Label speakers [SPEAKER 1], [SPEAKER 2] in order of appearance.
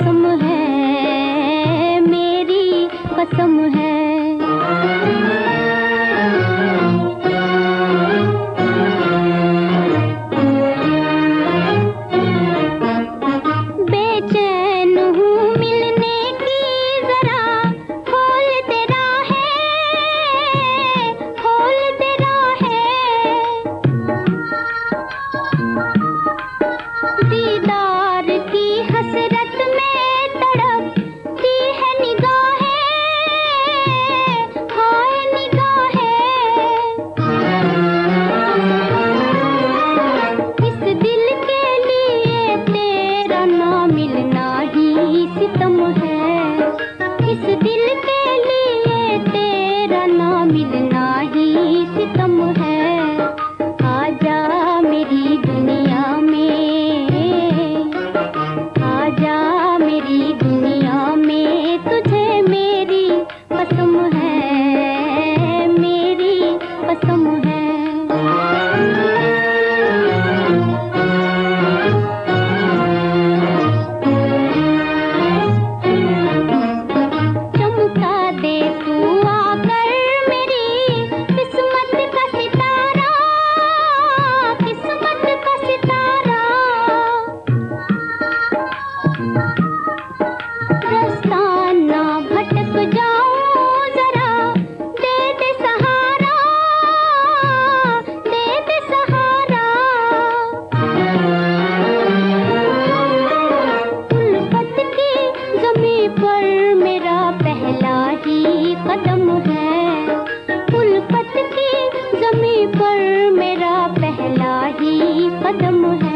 [SPEAKER 1] तुम है मिलना ही सितम है। आजा मेरी दुनिया में। आजा मेरी दुनिया में। कदम है। उल्फत की जमी पर मेरा पहला ही कदम है।